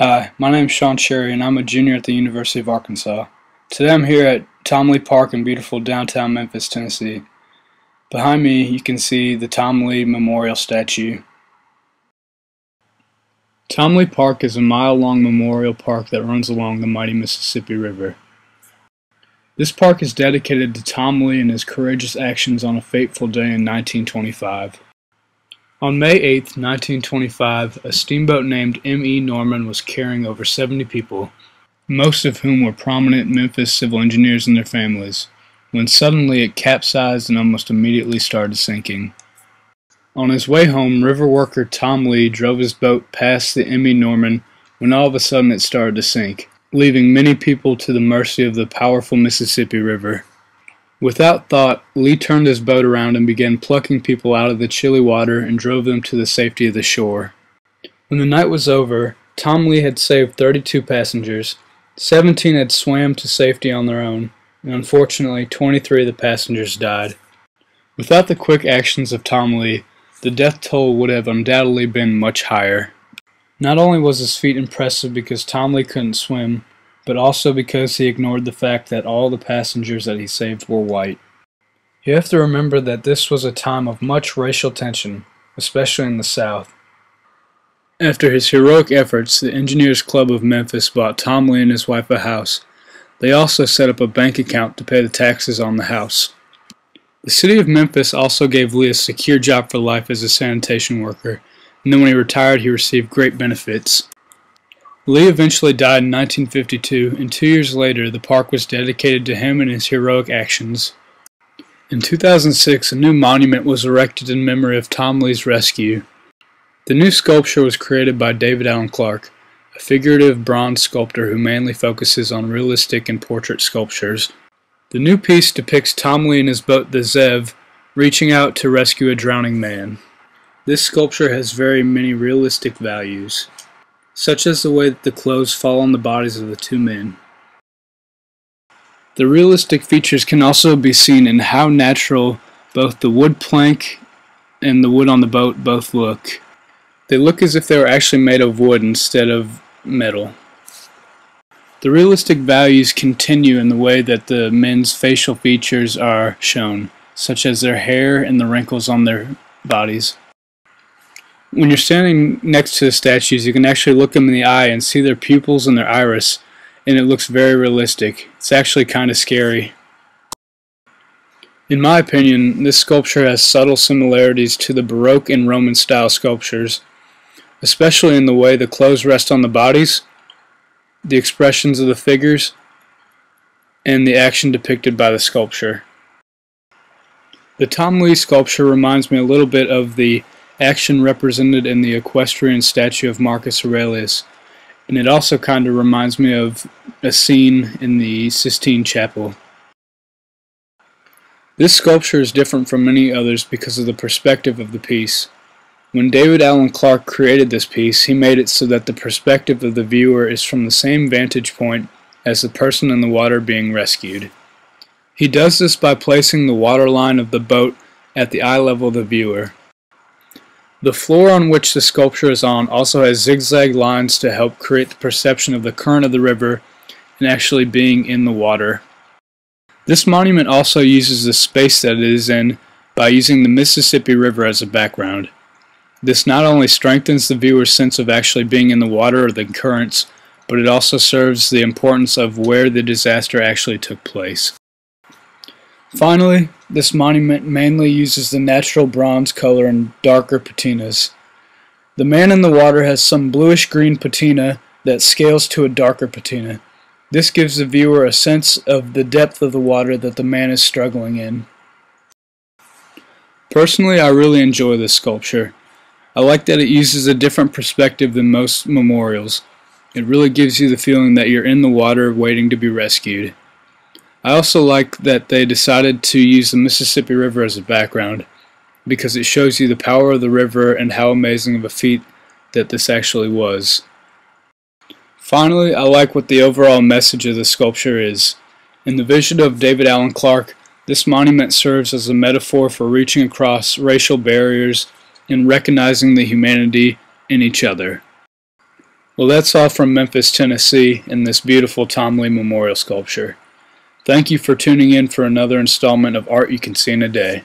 Hi, my name is Sean Cherry and I'm a junior at the University of Arkansas. Today I'm here at Tom Lee Park in beautiful downtown Memphis, Tennessee. Behind me you can see the Tom Lee Memorial Statue. Tom Lee Park is a mile-long memorial park that runs along the mighty Mississippi River. This park is dedicated to Tom Lee and his courageous actions on a fateful day in 1925. On May 8, 1925, a steamboat named M.E. Norman was carrying over 70 people, most of whom were prominent Memphis civil engineers and their families, when suddenly it capsized and almost immediately started sinking. On his way home, river worker Tom Lee drove his boat past the M.E. Norman when all of a sudden it started to sink, leaving many people to the mercy of the powerful Mississippi River. Without thought, Lee turned his boat around and began plucking people out of the chilly water and drove them to the safety of the shore. When the night was over, Tom Lee had saved 32 passengers. 17 had swam to safety on their own, and unfortunately 23 of the passengers died. Without the quick actions of Tom Lee, the death toll would have undoubtedly been much higher. Not only was his feat impressive because Tom Lee couldn't swim, but also because he ignored the fact that all the passengers that he saved were white. You have to remember that this was a time of much racial tension, especially in the South. After his heroic efforts, the Engineers Club of Memphis bought Tom Lee and his wife a house. They also set up a bank account to pay the taxes on the house. The city of Memphis also gave Lee a secure job for life as a sanitation worker, and then when he retired he received great benefits. Lee eventually died in 1952, and two years later the park was dedicated to him and his heroic actions. In 2006, a new monument was erected in memory of Tom Lee's rescue. The new sculpture was created by David Allen Clark, a figurative bronze sculptor who mainly focuses on realistic and portrait sculptures. The new piece depicts Tom Lee in his boat the Zev reaching out to rescue a drowning man. This sculpture has very many realistic values such as the way that the clothes fall on the bodies of the two men. The realistic features can also be seen in how natural both the wood plank and the wood on the boat both look. They look as if they were actually made of wood instead of metal. The realistic values continue in the way that the men's facial features are shown, such as their hair and the wrinkles on their bodies when you're standing next to the statues, you can actually look them in the eye and see their pupils and their iris, and it looks very realistic. It's actually kind of scary. In my opinion, this sculpture has subtle similarities to the Baroque and Roman style sculptures, especially in the way the clothes rest on the bodies, the expressions of the figures, and the action depicted by the sculpture. The Tom Lee sculpture reminds me a little bit of the action represented in the equestrian statue of Marcus Aurelius, and it also kind of reminds me of a scene in the Sistine Chapel. This sculpture is different from many others because of the perspective of the piece. When David Allen Clark created this piece, he made it so that the perspective of the viewer is from the same vantage point as the person in the water being rescued. He does this by placing the waterline of the boat at the eye level of the viewer. The floor on which the sculpture is on also has zigzag lines to help create the perception of the current of the river and actually being in the water. This monument also uses the space that it is in by using the Mississippi River as a background. This not only strengthens the viewer's sense of actually being in the water or the currents, but it also serves the importance of where the disaster actually took place. Finally, this monument mainly uses the natural bronze color and darker patinas. The man in the water has some bluish-green patina that scales to a darker patina. This gives the viewer a sense of the depth of the water that the man is struggling in. Personally, I really enjoy this sculpture. I like that it uses a different perspective than most memorials. It really gives you the feeling that you're in the water waiting to be rescued. I also like that they decided to use the Mississippi River as a background because it shows you the power of the river and how amazing of a feat that this actually was. Finally, I like what the overall message of the sculpture is. In the vision of David Allen Clark, this monument serves as a metaphor for reaching across racial barriers and recognizing the humanity in each other. Well, that's all from Memphis, Tennessee, in this beautiful Tom Lee Memorial sculpture. Thank you for tuning in for another installment of Art You Can See in a Day.